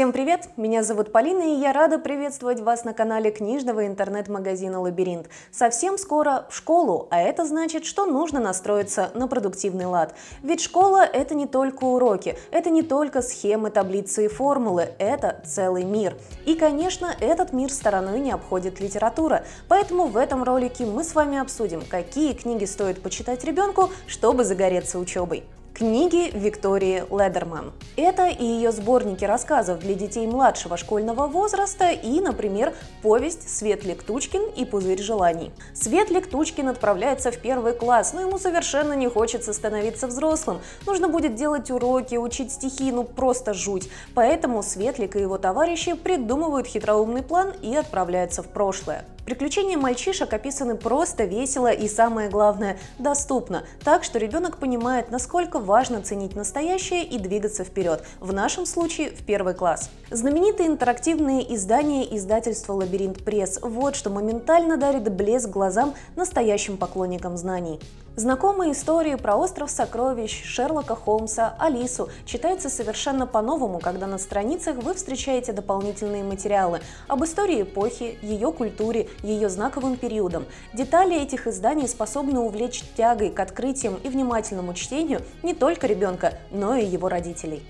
Всем привет! Меня зовут Полина, и я рада приветствовать вас на канале книжного интернет-магазина «Лабиринт». Совсем скоро в школу, а это значит, что нужно настроиться на продуктивный лад. Ведь школа – это не только уроки, это не только схемы, таблицы и формулы, это целый мир. И, конечно, этот мир стороной не обходит литература. Поэтому в этом ролике мы с вами обсудим, какие книги стоит почитать ребенку, чтобы загореться учебой. Книги Виктории Ледерман. Это и ее сборники рассказов для детей младшего школьного возраста и, например, повесть «Светлик Тучкин и пузырь желаний». Светлик Тучкин отправляется в первый класс, но ему совершенно не хочется становиться взрослым. Нужно будет делать уроки, учить стихи, ну просто жуть. Поэтому Светлик и его товарищи придумывают хитроумный план и отправляются в прошлое. Приключения мальчишек описаны просто, весело и, самое главное, доступно, так что ребенок понимает, насколько важно ценить настоящее и двигаться вперед, в нашем случае в первый класс. Знаменитые интерактивные издания издательства «Лабиринт Пресс» – вот что моментально дарит блеск глазам настоящим поклонникам знаний. Знакомые истории про остров сокровищ, Шерлока Холмса, Алису читаются совершенно по-новому, когда на страницах вы встречаете дополнительные материалы об истории эпохи, ее культуре, ее знаковым периодам. Детали этих изданий способны увлечь тягой к открытиям и внимательному чтению не только ребенка, но и его родителей.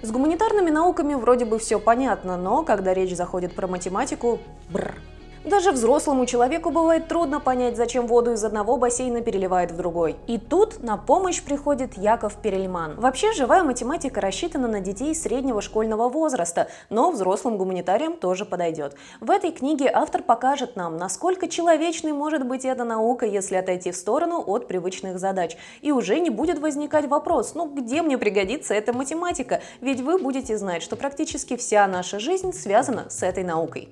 С гуманитарными науками вроде бы все понятно, но когда речь заходит про математику – бррр. Даже взрослому человеку бывает трудно понять, зачем воду из одного бассейна переливают в другой. И тут на помощь приходит Яков Перельман. Вообще, живая математика рассчитана на детей среднего школьного возраста, но взрослым гуманитариям тоже подойдет. В этой книге автор покажет нам, насколько человечной может быть эта наука, если отойти в сторону от привычных задач. И уже не будет возникать вопрос, ну где мне пригодится эта математика? Ведь вы будете знать, что практически вся наша жизнь связана с этой наукой.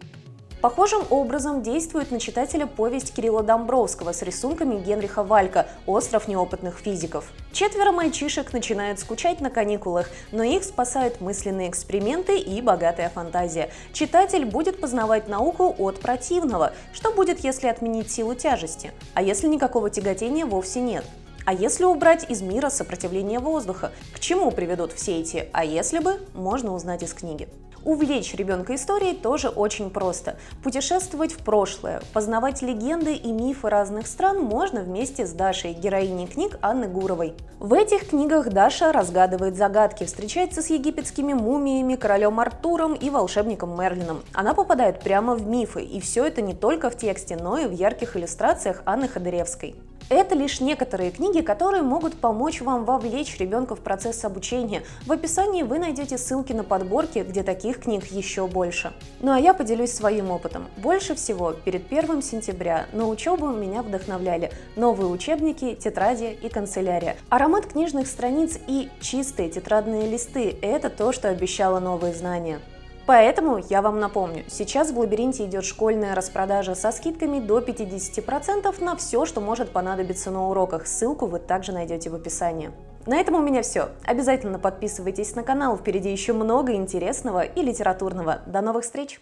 Похожим образом действует на читателя повесть Кирилла Домбровского с рисунками Генриха Валька «Остров неопытных физиков». Четверо мальчишек начинают скучать на каникулах, но их спасают мысленные эксперименты и богатая фантазия. Читатель будет познавать науку от противного. Что будет, если отменить силу тяжести? А если никакого тяготения вовсе нет? А если убрать из мира сопротивление воздуха? К чему приведут все эти «а если бы» можно узнать из книги. Увлечь ребенка историей тоже очень просто. Путешествовать в прошлое, познавать легенды и мифы разных стран можно вместе с Дашей, героиней книг Анны Гуровой. В этих книгах Даша разгадывает загадки, встречается с египетскими мумиями, королем Артуром и волшебником Мерлином. Она попадает прямо в мифы, и все это не только в тексте, но и в ярких иллюстрациях Анны Ходыревской. Это лишь некоторые книги, которые могут помочь вам вовлечь ребенка в процесс обучения. В описании вы найдете ссылки на подборки, где таких книг еще больше. Ну а я поделюсь своим опытом. Больше всего перед 1 сентября на учебу меня вдохновляли новые учебники, тетради и канцелярия. Аромат книжных страниц и чистые тетрадные листы – это то, что обещало новые знания. Поэтому я вам напомню, сейчас в лабиринте идет школьная распродажа со скидками до 50% на все, что может понадобиться на уроках. Ссылку вы также найдете в описании. На этом у меня все. Обязательно подписывайтесь на канал, впереди еще много интересного и литературного. До новых встреч!